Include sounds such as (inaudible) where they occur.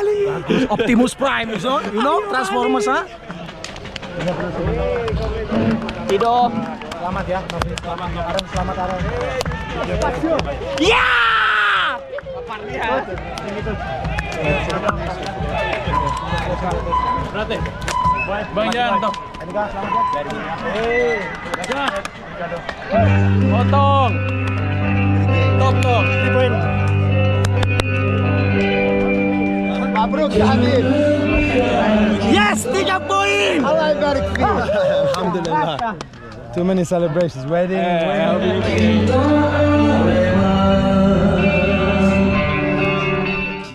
sekali. Optimus Prime, you know, you know Transformers, ha? Tido. Selamat ya. Selamat, Aren. Selamat, Aren. Ya! Berarti. Bang Janto. Andika, selamat ya. Potong. 앞으로 가니 Yes, nigga boy! I like that. Alhamdulillah. (laughs) Too many celebrations. Wedding.